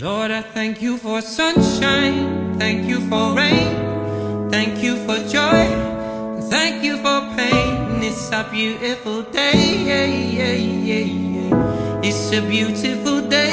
Lord, I thank you for sunshine, thank you for rain, thank you for joy, thank you for pain. It's a beautiful day, it's a beautiful day.